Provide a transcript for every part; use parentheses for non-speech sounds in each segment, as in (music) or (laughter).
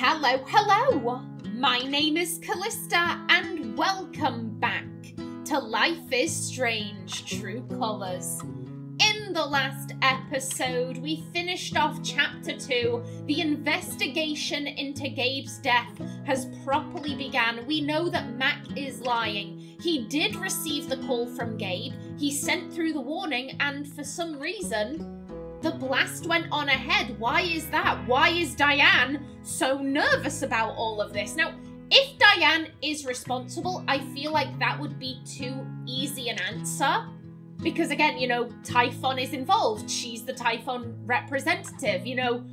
Hello, hello! My name is Kallista, and welcome back to Life is Strange True Colours. In the last episode, we finished off chapter 2. The investigation into Gabe's death has properly begun. We know that Mac is lying. He did receive the call from Gabe, he sent through the warning, and for some reason, the blast went on ahead. Why is that? Why is Diane so nervous about all of this? Now, if Diane is responsible, I feel like that would be too easy an answer. Because again, you know, Typhon is involved. She's the Typhon representative. You know,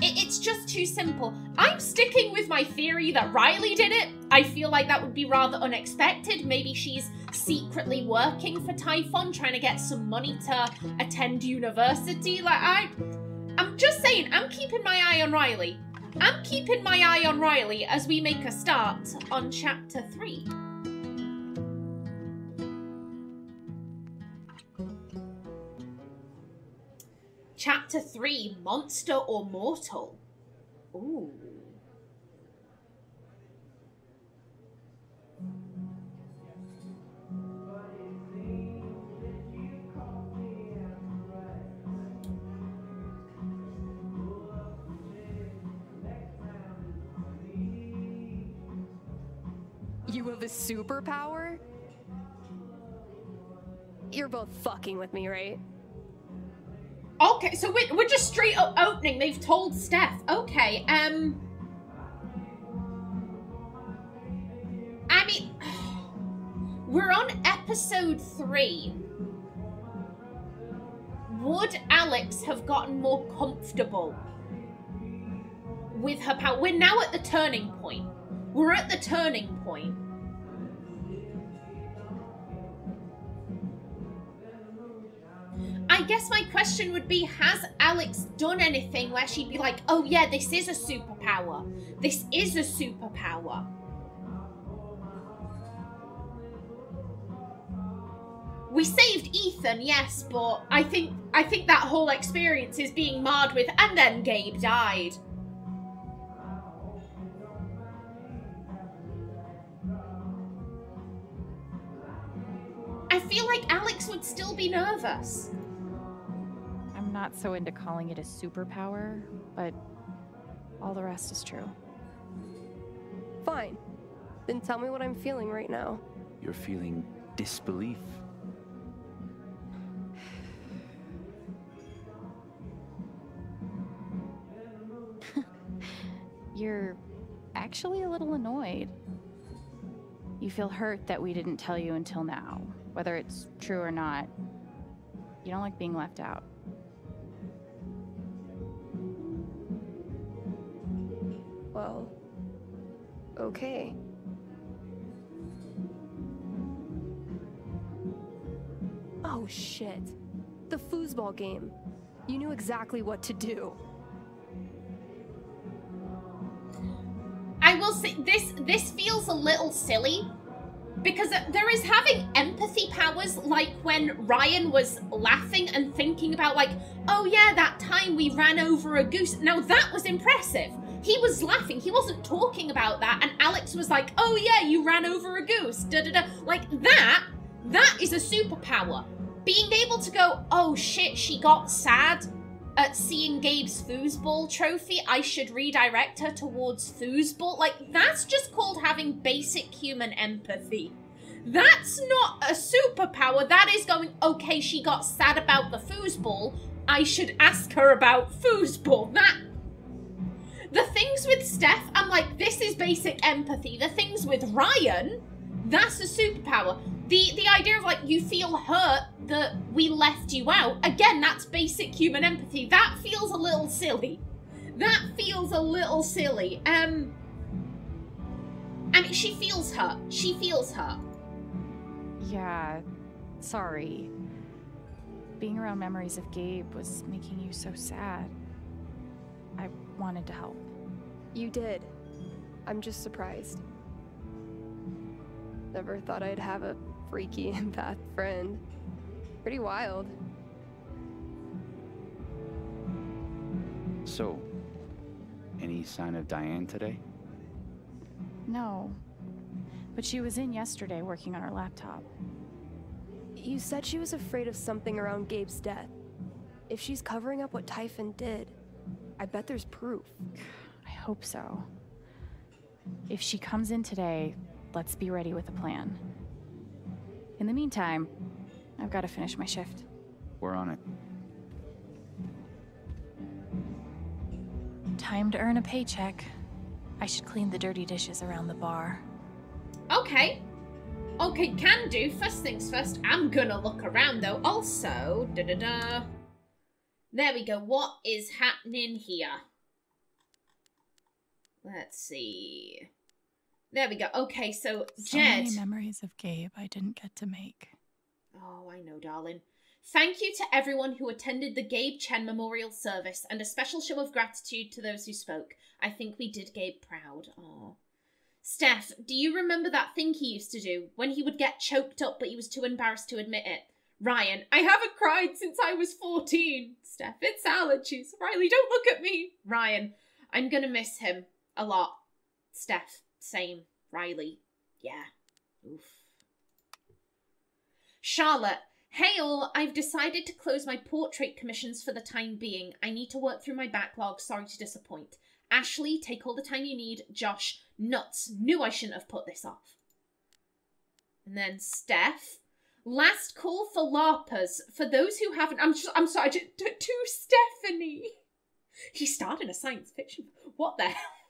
it, it's just too simple. I'm sticking with my theory that Riley did it. I feel like that would be rather unexpected. Maybe she's secretly working for Typhon, trying to get some money to attend university. Like, I... I'm just saying, I'm keeping my eye on Riley. I'm keeping my eye on Riley as we make a start on chapter 3. Chapter 3 Monster or Mortal? Ooh. You have a superpower? You're both fucking with me, right? Okay, so we're, we're just straight up opening. They've told Steph. Okay, um... I mean... (sighs) We're on episode three. Would Alex have gotten more comfortable with her power? We're now at the turning point. We're at the turning point. I guess my question would be Has Alex done anything where she'd be like, oh yeah, this is a superpower? This is a superpower. We saved Ethan, yes, but I think I think that whole experience is being marred with and then Gabe died. I feel like Alex would still be nervous. I'm not so into calling it a superpower, but all the rest is true. Fine. Then tell me what I'm feeling right now. You're feeling disbelief. (laughs) You're actually a little annoyed. You feel hurt that we didn't tell you until now, whether it's true or not. You don't like being left out. Well, okay. Oh shit. The foosball game. You knew exactly what to do. I will say this this feels a little silly because there is having empathy powers like when Ryan was laughing and thinking about like, oh yeah, that time we ran over a goose. Now that was impressive. He was laughing. He wasn't talking about that. And Alex was like, oh yeah, you ran over a goose. Da da da. Like that, that is a superpower. Being able to go, oh shit, she got sad at seeing Gabe's foosball trophy, I should redirect her towards foosball. Like, that's just called having basic human empathy. That's not a superpower. That is going, okay, she got sad about the foosball. I should ask her about foosball. That. The things with Steph, I'm like, this is basic empathy. The things with Ryan, that's a superpower. The the idea of like you feel hurt that we left you out, again, that's basic human empathy. That feels a little silly. That feels a little silly. Um I mean she feels hurt. She feels hurt. Yeah, sorry. Being around memories of Gabe was making you so sad. I wanted to help. You did. I'm just surprised. Never thought I'd have a freaky empath friend. Pretty wild. So, Any sign of Diane today? No. But she was in yesterday working on her laptop. You said she was afraid of something around Gabe's death. If she's covering up what Typhon did, I bet there's proof. I hope so. If she comes in today, let's be ready with a plan. In the meantime, I've got to finish my shift. We're on it. Time to earn a paycheck. I should clean the dirty dishes around the bar. Okay. Okay, can do. First things first, I'm gonna look around though. Also, da da da. There we go. What is happening here? Let's see. There we go. Okay, so So many memories of Gabe I didn't get to make. Oh, I know, darling. Thank you to everyone who attended the Gabe Chen Memorial Service and a special show of gratitude to those who spoke. I think we did Gabe proud. Oh. Steph, do you remember that thing he used to do when he would get choked up but he was too embarrassed to admit it? Ryan, I haven't cried since I was 14. Steph, it's allergies. Riley, don't look at me. Ryan, I'm gonna miss him a lot. Steph, same. Riley, yeah. Oof. Charlotte, hey all, I've decided to close my portrait commissions for the time being. I need to work through my backlog, sorry to disappoint. Ashley, take all the time you need. Josh, nuts, knew I shouldn't have put this off. And then Steph, last call for LARPers. For those who haven't, I'm just, I'm sorry, to Stephanie. He starred in a science fiction. What the hell?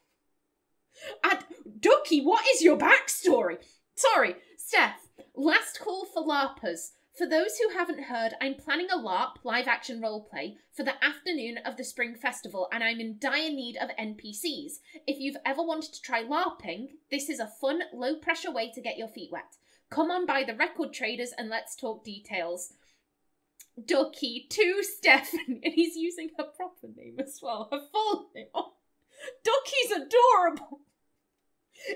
And Duckie, what is your backstory? Sorry, Steph. Last call for LARPers. For those who haven't heard, I'm planning a LARP live action roleplay for the afternoon of the Spring Festival, and I'm in dire need of NPCs. If you've ever wanted to try LARPing, this is a fun, low pressure way to get your feet wet. Come on by the record traders and let's talk details. Duckie to Stephanie, (laughs) and he's using her proper name as well, her full name. Oh, Duckie's adorable.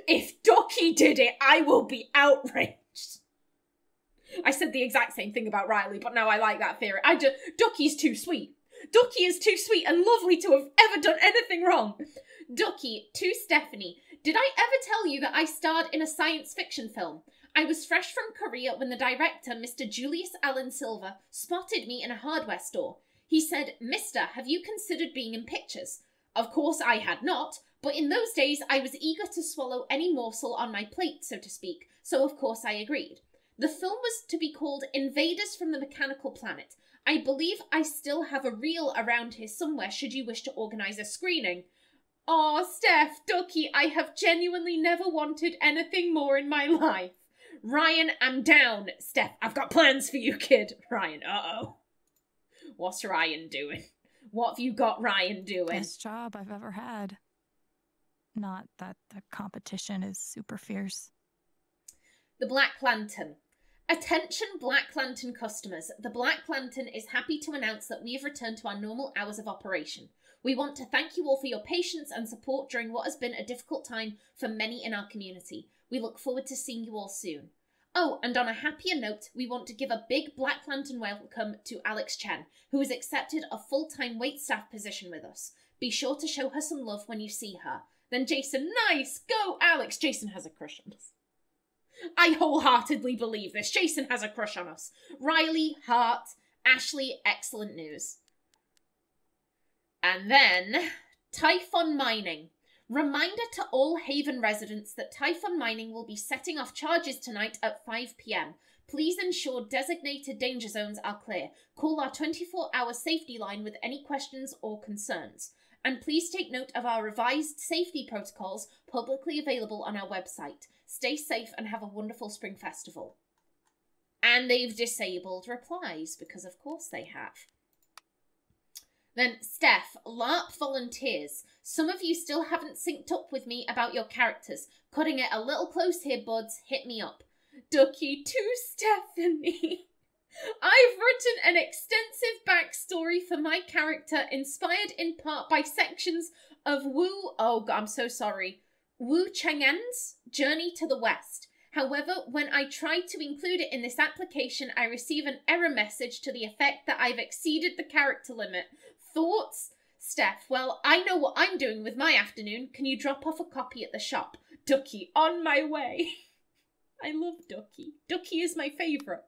If Duckie did it, I will be outraged. I said the exact same thing about Riley, but now I like that theory. I just Duckie's too sweet. Duckie is too sweet and lovely to have ever done anything wrong. Duckie to Stephanie. Did I ever tell you that I starred in a science fiction film? I was fresh from Korea when the director, Mr. Julius Allen Silver, spotted me in a hardware store. He said, Mister, have you considered being in pictures? Of course I had not, but in those days I was eager to swallow any morsel on my plate, so to speak, so of course I agreed. The film was to be called Invaders from the Mechanical Planet. I believe I still have a reel around here somewhere should you wish to organise a screening. Aw, Steph, Duckie, I have genuinely never wanted anything more in my (laughs) life. Ryan, I'm down. Steph, I've got plans for you, kid. Ryan, uh oh. What's Ryan doing? What have you got Ryan doing? Best job I've ever had. Not that the competition is super fierce. The Black Lantern. Attention Black Lantern customers. The Black Lantern is happy to announce that we have returned to our normal hours of operation. We want to thank you all for your patience and support during what has been a difficult time for many in our community. We look forward to seeing you all soon. Oh, and on a happier note, we want to give a big Black Lantern welcome to Alex Chen, who has accepted a full time waitstaff position with us. Be sure to show her some love when you see her. Then Jason, nice! Go, Alex! Jason has a crush on us. I wholeheartedly believe this. Jason has a crush on us. Riley, heart. Ashley, excellent news. And then, Typhon Mining. Reminder to all Haven residents that Typhon Mining will be setting off charges tonight at 5 pm. Please ensure designated danger zones are clear. Call our 24 hour safety line with any questions or concerns. And please take note of our revised safety protocols publicly available on our website. Stay safe and have a wonderful spring festival. And they've disabled replies because, of course, they have. Then, Steph, LARP volunteers. Some of you still haven't synced up with me about your characters. Cutting it a little close here, buds. Hit me up. Duckie to Stephanie. (laughs) I've written an extensive backstory for my character, inspired in part by sections of Wu. Oh, I'm so sorry. Wu Cheng'en's Journey to the West. However, when I try to include it in this application, I receive an error message to the effect that I've exceeded the character limit. Thoughts? Steph, well, I know what I'm doing with my afternoon. Can you drop off a copy at the shop? Duckie, on my way. (laughs) I love Duckie. Duckie is my favourite.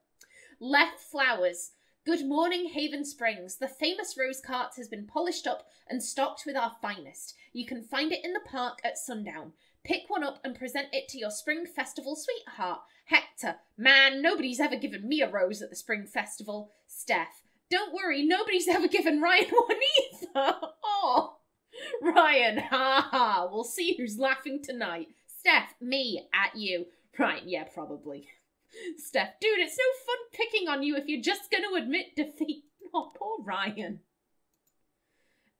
Left Flowers. Good morning, Haven Springs. The famous rose cart has been polished up and stocked with our finest. You can find it in the park at sundown. Pick one up and present it to your spring festival sweetheart. Hector, man, nobody's ever given me a rose at the spring festival. Steph, don't worry, nobody's (laughs) ever given Ryan one either. (laughs) Oh, Ryan, (laughs) ha ha. We'll see who's laughing tonight. Steph, me, at you. Right, yeah, probably. Steph, dude, it's no fun picking on you if you're just going to admit defeat. (laughs) Oh, poor Ryan.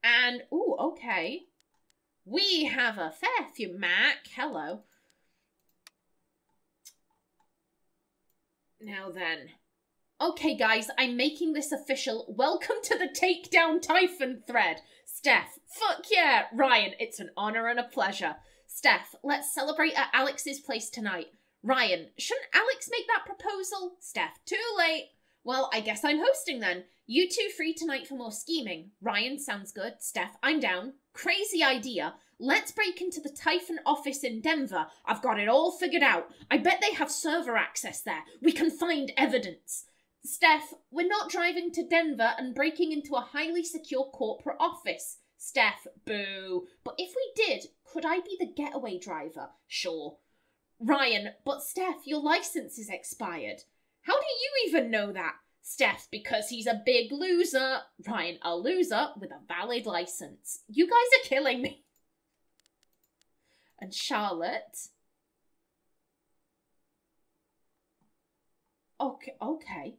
And, ooh, okay. We have a fair few, Mac. Hello. Now then. Okay, guys, I'm making this official. Welcome to the Takedown Typhon thread. Steph, fuck yeah. Ryan, it's an honor and a pleasure. Steph, let's celebrate at Alex's place tonight. Ryan, shouldn't Alex make that proposal? Steph, too late. Well, I guess I'm hosting then. You two free tonight for more scheming. Ryan, sounds good. Steph, I'm down. Crazy idea. Let's break into the Typhon office in Denver. I've got it all figured out. I bet they have server access there. We can find evidence. Steph, we're not driving to Denver and breaking into a highly secure corporate office. Steph, boo. But if we did, could I be the getaway driver? Sure. Ryan, but Steph, your license is expired. How do you even know that? Steph, because he's a big loser. Ryan, a loser with a valid license. You guys are killing me. And Charlotte. Okay, okay.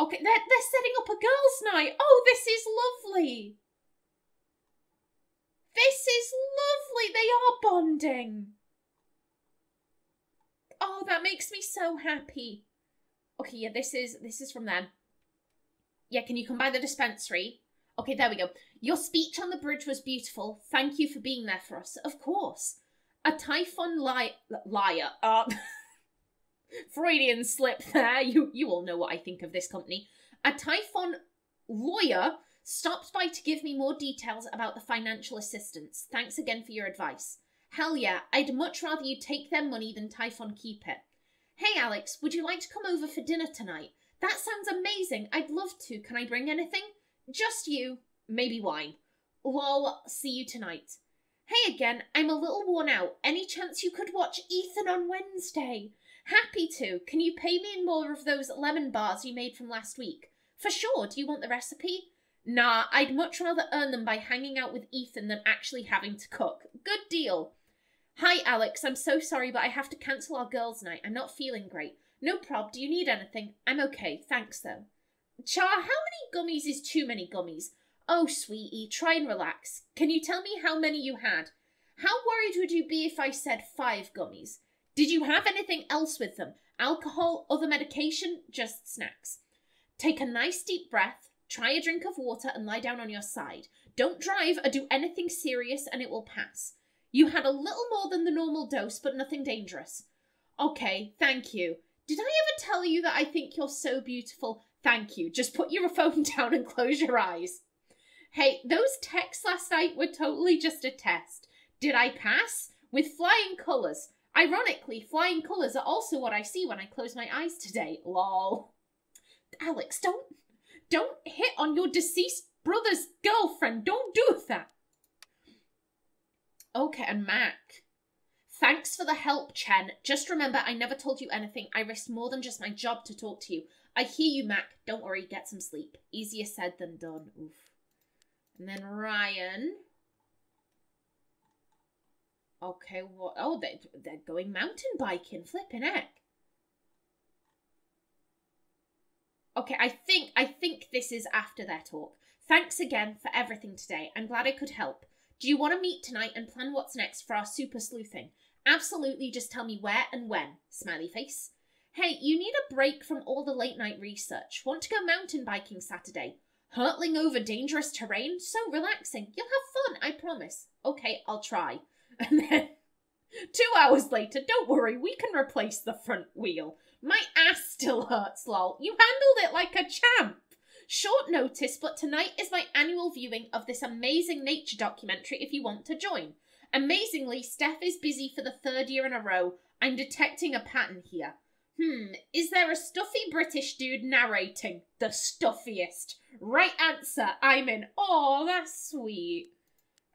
Okay, they're, they're setting up a girls' night. Oh, this is lovely. This is lovely. They are bonding. Oh, that makes me so happy. Okay, yeah, this is this is from them. Yeah, can you come by the dispensary? Okay, there we go. Your speech on the bridge was beautiful. Thank you for being there for us. Of course. A Typhon li- liar. Uh, (laughs) Freudian slip there. You you all know what I think of this company. A Typhon lawyer stopped by to give me more details about the financial assistance. Thanks again for your advice. Hell yeah, I'd much rather you take their money than Typhon keep it. Hey Alex, would you like to come over for dinner tonight? That sounds amazing. I'd love to. Can I bring anything? Just you. Maybe wine. Lol, see you tonight. Hey again, I'm a little worn out. Any chance you could watch Ethan on Wednesday? Happy to. Can you pay me in more of those lemon bars you made from last week? For sure. Do you want the recipe? Nah, I'd much rather earn them by hanging out with Ethan than actually having to cook. Good deal. Hi, Alex. I'm so sorry, but I have to cancel our girls' night. I'm not feeling great. No prob. Do you need anything? I'm okay. Thanks, though. Char, how many gummies is too many gummies? Oh, sweetie, try and relax. Can you tell me how many you had? How worried would you be if I said five gummies? Did you have anything else with them? Alcohol, other medication, just snacks? Take a nice deep breath, Try a drink of water and lie down on your side. Don't drive or do anything serious and it will pass. You had a little more than the normal dose, but nothing dangerous. Okay, thank you. Did I ever tell you that I think you're so beautiful? Thank you. Just put your (laughs) phone down and close your eyes. Hey, those texts last night were totally just a test. Did I pass? With flying colours. Ironically, flying colours are also what I see when I close my eyes today. Lol. Alex, don't don't hit on your deceased brother's girlfriend. Don't do that. Okay, and Mac. Thanks for the help, Chen. Just remember, I never told you anything. I risked more than just my job to talk to you. I hear you, Mac. Don't worry, get some sleep. Easier said than done. Oof. And then Ryan. Okay, what? Oh, they, they're going mountain biking. Flipping heck. Okay, I think I think this is after their talk. Thanks again for everything today. I'm glad I could help. Do you want to meet tonight and plan what's next for our super sleuthing? Absolutely, just tell me where and when. Smiley face. Hey, you need a break from all the late night research. Want to go mountain biking Saturday? Hurtling over dangerous terrain? So relaxing. You'll have fun, I promise. Okay, I'll try. (laughs) And then two hours later, don't worry, we can replace the front wheel. My ass still hurts, lol. You handled it like a champ. Short notice, but tonight is my annual viewing of this amazing nature documentary if you want to join. Amazingly, Steph is busy for the third year in a row. I'm detecting a pattern here. Hmm, is there a stuffy British dude narrating? The stuffiest. Right answer, I'm in. Oh, that's sweet.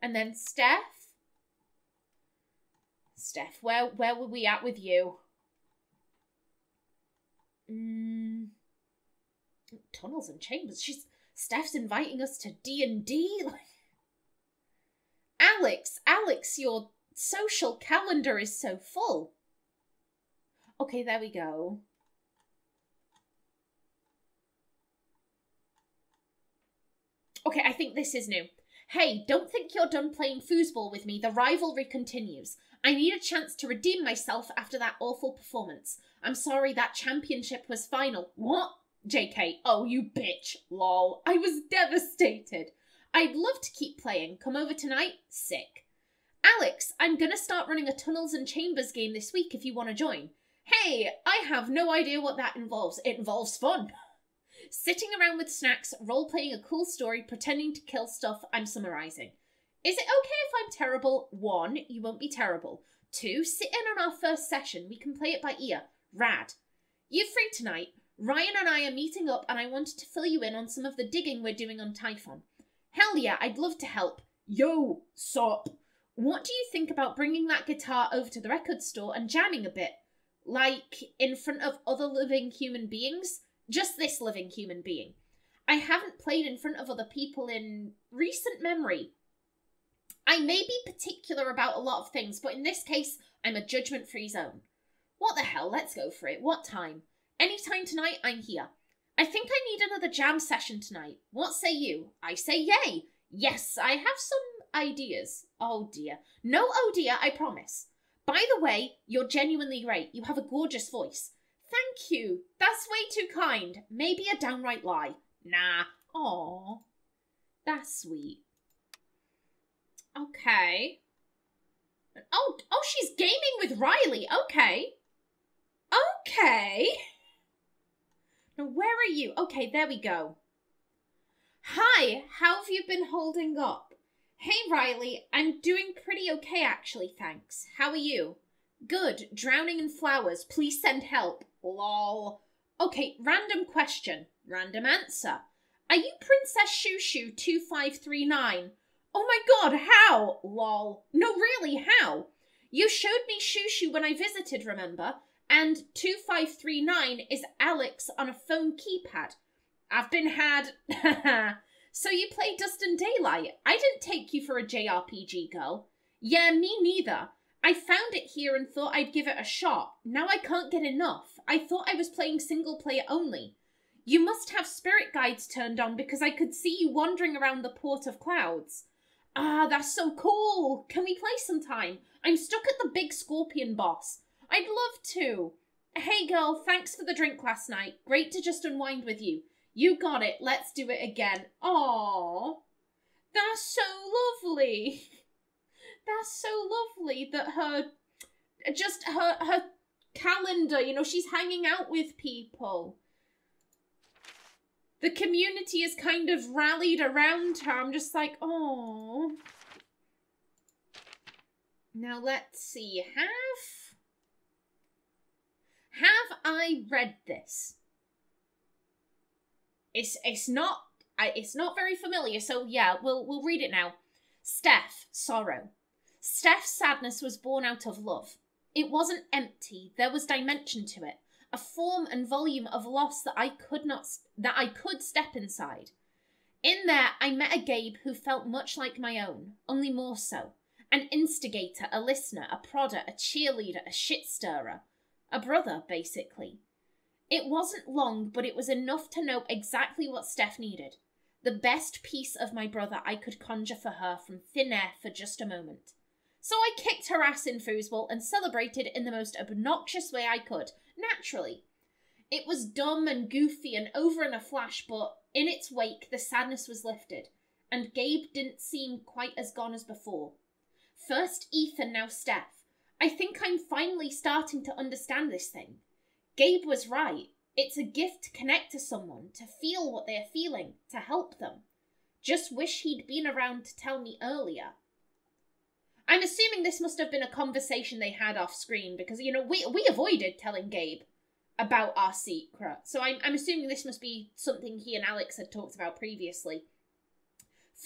And then Steph. Steph, where where were we at with you? Mm, tunnels and chambers. She's Steph's inviting us to D and D. (laughs) Alex, Alex, your social calendar is so full. Okay, there we go. Okay, I think this is new. Hey, don't think you're done playing foosball with me. The rivalry continues. I need a chance to redeem myself after that awful performance. I'm sorry that championship was final. What? JK, oh, you bitch. Lol. I was devastated. I'd love to keep playing. Come over tonight? Sick. Alex, I'm gonna start running a Tunnels and Chambers game this week if you want to join. Hey, I have no idea what that involves. It involves fun. Sitting around with snacks, role playing a cool story, pretending to kill stuff, I'm summarizing. Is it okay if I'm terrible? One, you won't be terrible. Two, sit in on our first session. We can play it by ear. Rad. You're free tonight? Ryan and I are meeting up and I wanted to fill you in on some of the digging we're doing on Typhon. Hell yeah, I'd love to help. Yo, sop. What do you think about bringing that guitar over to the record store and jamming a bit? Like, in front of other living human beings? Just this living human being. I haven't played in front of other people in recent memory. I may be particular about a lot of things, but in this case, I'm a judgment free zone. What the hell, let's go for it. What time? Anytime tonight, I'm here. I think I need another jam session tonight. What say you? I say yay. Yes, I have some ideas. Oh dear. No oh dear, I promise. By the way, you're genuinely great. You have a gorgeous voice. Thank you. That's way too kind. Maybe a downright lie. Nah. Aw. That's sweet. Okay. Oh, oh, she's gaming with Riley. Okay. Okay. Now, where are you? Okay, there we go. Hi, how have you been holding up? Hey, Riley, I'm doing pretty okay, actually, thanks. How are you? Good, drowning in flowers. Please send help. Lol. Okay, random question. Random answer. Are you Princess Shushu 2539? Oh my god, how? Lol. No, really, how? You showed me Shushu when I visited, remember? And 2539 is Alex on a phone keypad. I've been had. (laughs) so you play Dust and Daylight? I didn't take you for a JRPG girl. Yeah, me neither. I found it here and thought I'd give it a shot. Now I can't get enough. I thought I was playing single player only. You must have spirit guides turned on because I could see you wandering around the Port of Clouds. Ah, that's so cool. Can we play sometime? I'm stuck at the big scorpion boss. I'd love to. Hey girl, thanks for the drink last night. Great to just unwind with you. You got it. Let's do it again. Aww. That's so lovely. (laughs) That's so lovely that her just her her calendar, you know, she's hanging out with people. The community is kind of rallied around her. I'm just like, oh. Now let's see. Have have I read this? It's it's not it's not very familiar, so yeah, we'll we'll read it now. Steph, sorrow. Steph's sadness was born out of love. It wasn't empty. There was dimension to it, a form and volume of loss that I could not that I could step inside. In there, I met a Gabe who felt much like my own, only more so. An instigator, a listener, a prodder, a cheerleader, a shit stirrer, a brother, basically. It wasn't long, but it was enough to know exactly what Steph needed. The best piece of my brother I could conjure for her from thin air for just a moment. So I kicked her ass in foosball and celebrated in the most obnoxious way I could, naturally. It was dumb and goofy and over in a flash, but in its wake the sadness was lifted, and Gabe didn't seem quite as gone as before. First Ethan, now Steph. I think I'm finally starting to understand this thing. Gabe was right. It's a gift to connect to someone, to feel what they're feeling, to help them. Just wish he'd been around to tell me earlier. I'm assuming this must have been a conversation they had off screen because, you know, we, we avoided telling Gabe about our secret. So I'm, I'm assuming this must be something he and Alex had talked about previously.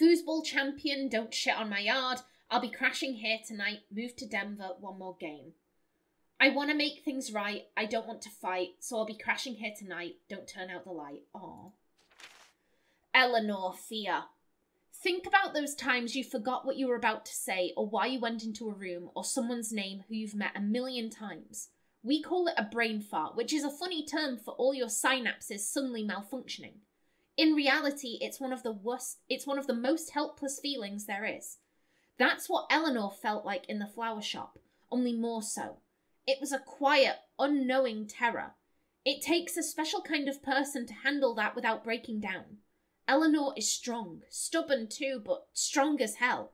Foosball champion, don't shit on my yard. I'll be crashing here tonight. Move to Denver, one more game. I want to make things right. I don't want to fight, so I'll be crashing here tonight. Don't turn out the light. Aw. Eleanor Thea. Think about those times you forgot what you were about to say, or why you went into a room, or someone's name who you've met a million times. We call it a brain fart, which is a funny term for all your synapses suddenly malfunctioning. In reality, it's one of the worst, it's one of the most helpless feelings there is. That's what Eleanor felt like in the flower shop, only more so. It was a quiet, unknowing terror. It takes a special kind of person to handle that without breaking down. Eleanor is strong, stubborn too, but strong as hell.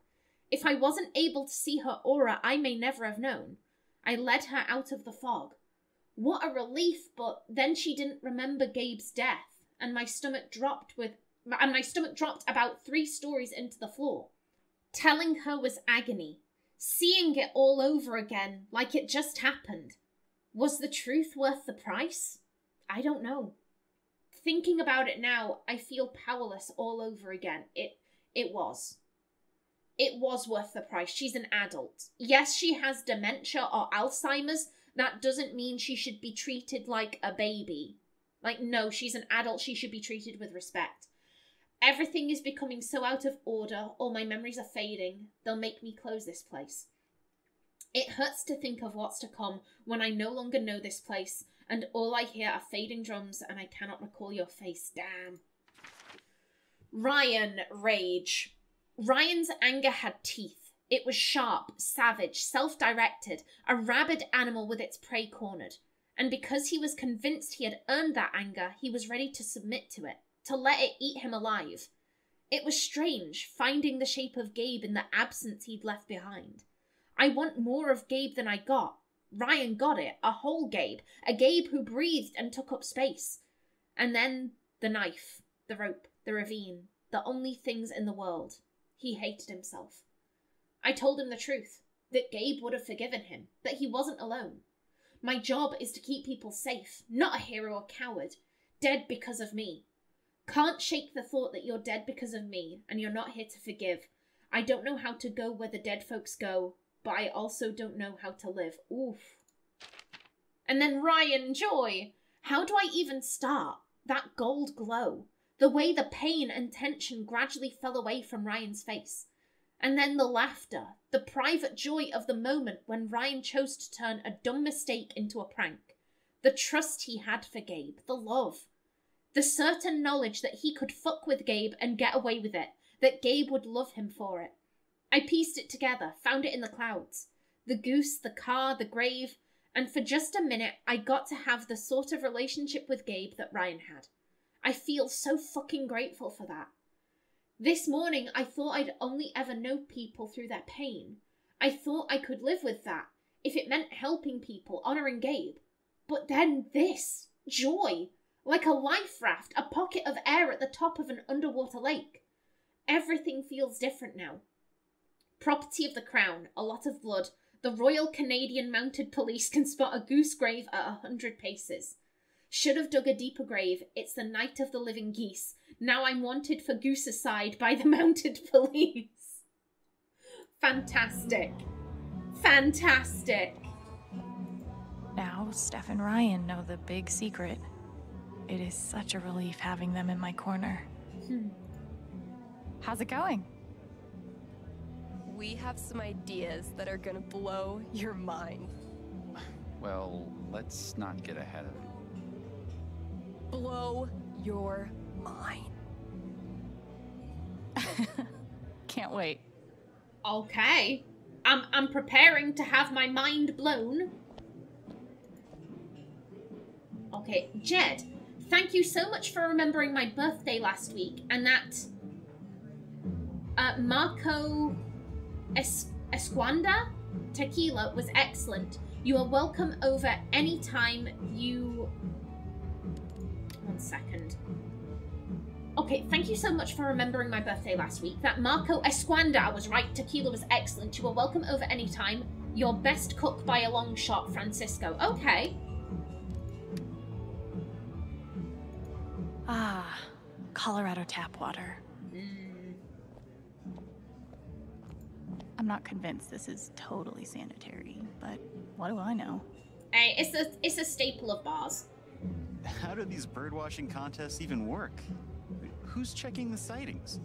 If I wasn't able to see her aura, I may never have known. I led her out of the fog. What a relief, but then she didn't remember Gabe's death, and my stomach dropped with and my stomach dropped about three stories into the floor. Telling her was agony. Seeing it all over again, like it just happened. Was the truth worth the price? I don't know thinking about it now, I feel powerless all over again. It it was. It was worth the price. She's an adult. Yes, she has dementia or Alzheimer's. That doesn't mean she should be treated like a baby. Like, no, she's an adult. She should be treated with respect. Everything is becoming so out of order. All my memories are fading. They'll make me close this place. It hurts to think of what's to come when I no longer know this place and all I hear are fading drums, and I cannot recall your face. Damn. Ryan, rage. Ryan's anger had teeth. It was sharp, savage, self directed, a rabid animal with its prey cornered. And because he was convinced he had earned that anger, he was ready to submit to it, to let it eat him alive. It was strange, finding the shape of Gabe in the absence he'd left behind. I want more of Gabe than I got, Ryan got it. A whole Gabe. A Gabe who breathed and took up space. And then the knife, the rope, the ravine, the only things in the world. He hated himself. I told him the truth that Gabe would have forgiven him, that he wasn't alone. My job is to keep people safe, not a hero or coward, dead because of me. Can't shake the thought that you're dead because of me and you're not here to forgive. I don't know how to go where the dead folks go, but I also don't know how to live. Oof. And then Ryan Joy. How do I even start? That gold glow. The way the pain and tension gradually fell away from Ryan's face. And then the laughter, the private joy of the moment when Ryan chose to turn a dumb mistake into a prank. The trust he had for Gabe, the love. The certain knowledge that he could fuck with Gabe and get away with it, that Gabe would love him for it. I pieced it together, found it in the clouds. The goose, the car, the grave, and for just a minute, I got to have the sort of relationship with Gabe that Ryan had. I feel so fucking grateful for that. This morning, I thought I'd only ever know people through their pain. I thought I could live with that if it meant helping people, honouring Gabe. But then this joy, like a life raft, a pocket of air at the top of an underwater lake. Everything feels different now. Property of the Crown, a lot of blood. The Royal Canadian Mounted Police can spot a goose grave at a hundred paces. Should have dug a deeper grave. It's the night of the living geese. Now I'm wanted for goosecide by the (laughs) mounted police. Fantastic. Fantastic. Now, Steph and Ryan know the big secret. It is such a relief having them in my corner. Hmm. How's it going? We have some ideas that are gonna blow your mind. Well, let's not get ahead of it. Blow your mind. (laughs) Can't wait. Okay. I'm I'm preparing to have my mind blown. Okay, Jed, thank you so much for remembering my birthday last week and that uh, Marco es- Esquanda tequila was excellent. You are welcome over anytime you One second. Okay, thank you so much for remembering my birthday last week. That Marco Esquanda was right. Tequila was excellent. You are welcome over any time. Your best cook by a long shot, Francisco. Okay. Ah, Colorado tap water. I'm not convinced this is totally sanitary, but what do I know? Hey, it's a it's a staple of bars. (laughs) How do these birdwatching contests even work? Who's checking the sightings?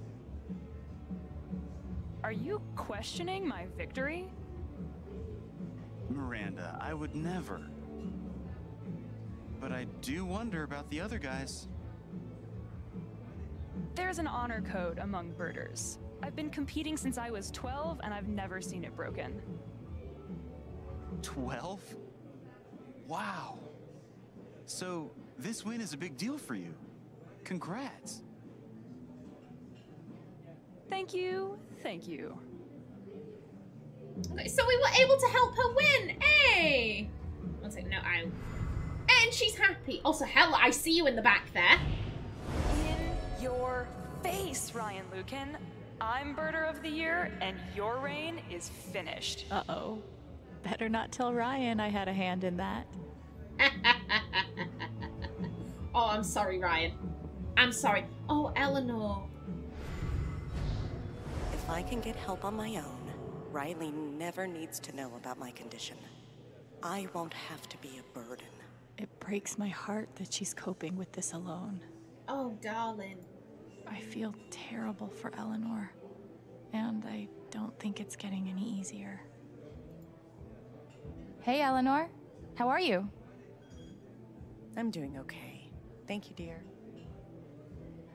Are you questioning my victory? Miranda, I would never. But I do wonder about the other guys. There's an honor code among birders. I've been competing since I was 12 and I've never seen it broken. 12? Wow. So, this win is a big deal for you. Congrats. Thank you, thank you. Okay, so we were able to help her win. Hey. One second. No, I. And she's happy. Also, hell, I see you in the back there. In your face, Ryan Lucan. I'm Birder of the Year, and your reign is finished. Uh oh. Better not tell Ryan I had a hand in that. (laughs) oh, I'm sorry, Ryan. I'm sorry. Oh, Eleanor. If I can get help on my own, Riley never needs to know about my condition. I won't have to be a burden. It breaks my heart that she's coping with this alone. Oh, darling. I feel terrible for Eleanor, and I don't think it's getting any easier. Hey, Eleanor. How are you? I'm doing okay. Thank you, dear.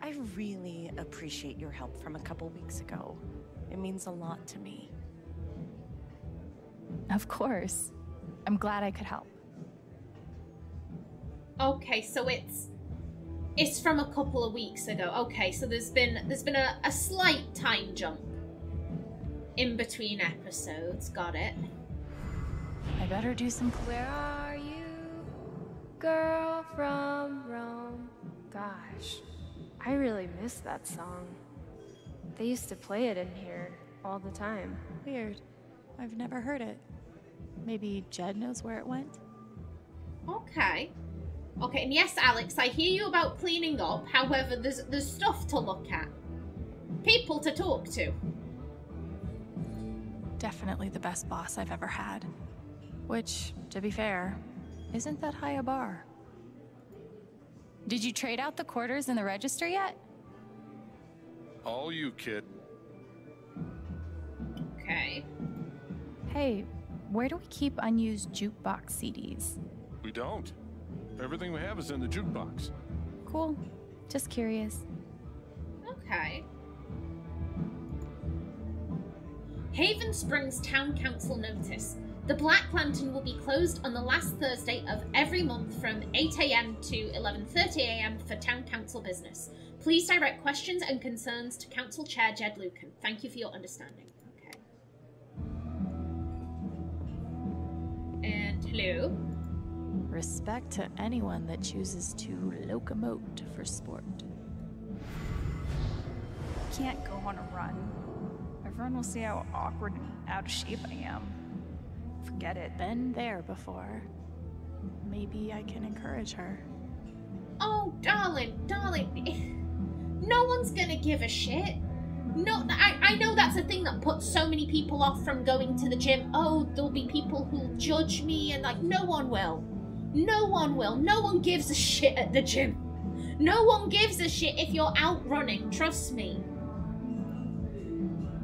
I really appreciate your help from a couple weeks ago. It means a lot to me. Of course. I'm glad I could help. Okay, so it's it's from a couple of weeks ago. Okay, so there's been there's been a, a slight time jump in between episodes. Got it. I better do some. Where are you, girl from Rome? Gosh, I really miss that song. They used to play it in here all the time. Weird. I've never heard it. Maybe Jed knows where it went? Okay. Okay, and yes, Alex, I hear you about cleaning up. However, there's there's stuff to look at. People to talk to. Definitely the best boss I've ever had. Which, to be fair, isn't that high a bar. Did you trade out the quarters in the register yet? All you, kid. Okay. Hey, where do we keep unused jukebox CDs? We don't. Everything we have is in the jukebox. Cool. Just curious. Okay. Haven Springs Town Council notice. The Black Lantern will be closed on the last Thursday of every month from 8 a.m. to 11:30 a.m. for Town Council business. Please direct questions and concerns to Council Chair Jed Lucan. Thank you for your understanding. Okay. And hello. Respect to anyone that chooses to locomote for sport. I Can't go on a run. Everyone will see how awkward and out of shape I am. Forget it. Been there before. Maybe I can encourage her. Oh, darling, darling. (laughs) No one's gonna give a shit. No, I, I know that's a thing that puts so many people off from going to the gym. Oh, there'll be people who'll judge me, and like, no one will. No one will. No one gives a shit at the gym. No one gives a shit if you're out running, trust me.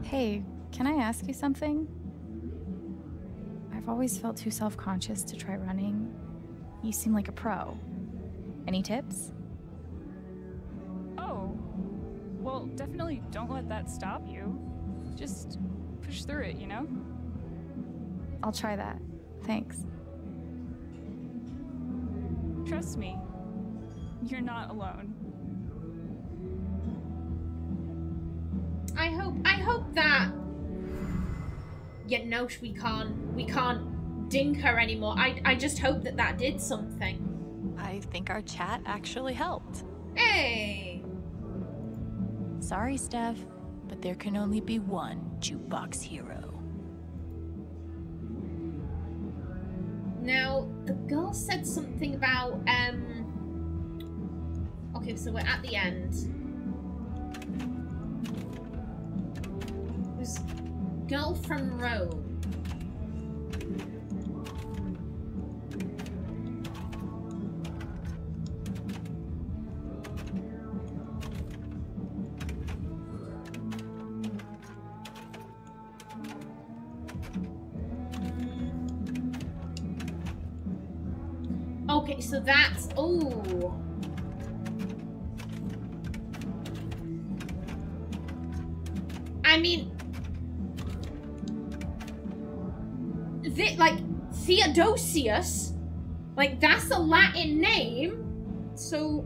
Hey, can I ask you something? I've always felt too self conscious to try running. You seem like a pro. Any tips? Oh. Well, definitely don't let that stop you. Just push through it, you know? I'll try that. Thanks. Trust me. You're not alone. I hope I hope that yeah, no, we can't we can't ding her anymore. I I just hope that that did something. I think our chat actually helped. Hey! Sorry, Steph, but there can only be one jukebox hero. Now, the girl said something about, um... Okay, so we're at the end. This girl from Rome. So that's... Oh. I mean... The, like, Theodosius? Like, that's a Latin name. So...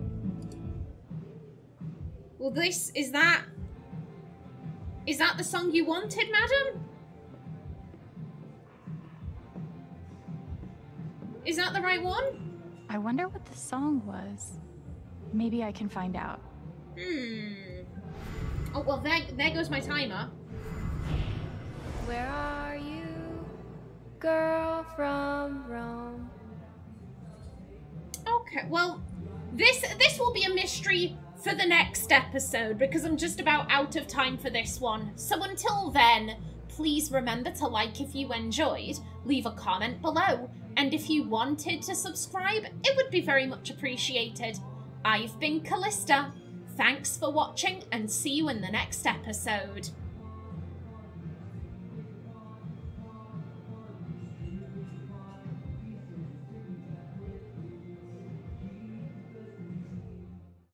Well, this... Is that... Is that the song you wanted, madam? Is that the right one? I wonder what the song was. Maybe I can find out. Hmm. Oh, well, that, there goes my timer. Where are you, girl from Rome? Okay, well, this this will be a mystery for the next episode because I'm just about out of time for this one. So until then, please remember to like if you enjoyed, leave a comment below, and if you wanted to subscribe, it would be very much appreciated. I've been Kallista. Thanks for watching and see you in the next episode.